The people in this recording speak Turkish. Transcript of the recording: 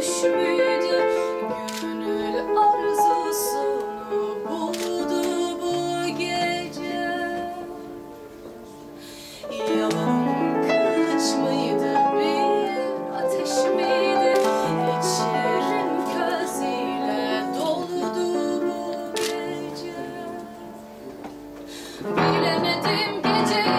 Düş müydü gönül arzusunu buldu bu gece. Yalan kılıç mıydı bir ateş miydi? İçlerin köz ile doldu bu gece. Bilemedim gece